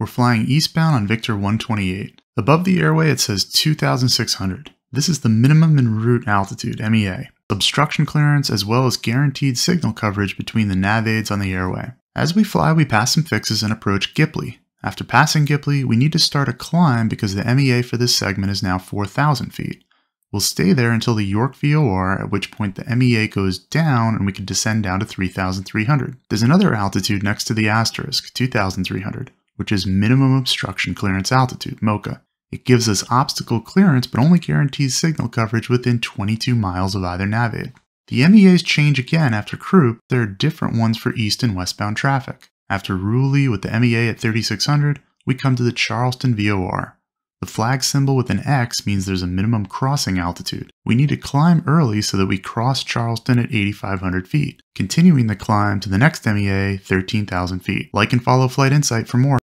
We're flying eastbound on Victor 128. Above the airway it says 2600. This is the minimum en route altitude, MEA. Obstruction clearance as well as guaranteed signal coverage between the nav aids on the airway. As we fly, we pass some fixes and approach Gipley. After passing Gipley, we need to start a climb because the MEA for this segment is now 4,000 feet. We'll stay there until the York VOR, at which point the MEA goes down and we can descend down to 3,300. There's another altitude next to the asterisk, 2,300, which is minimum obstruction clearance altitude, MOCA. It gives us obstacle clearance but only guarantees signal coverage within 22 miles of either nav navaid. The MEAs change again after Croup, there are different ones for east and westbound traffic. After Rewley with the MEA at 3600, we come to the Charleston VOR. The flag symbol with an X means there's a minimum crossing altitude. We need to climb early so that we cross Charleston at 8,500 feet, continuing the climb to the next MEA, 13,000 feet. Like and follow Flight Insight for more.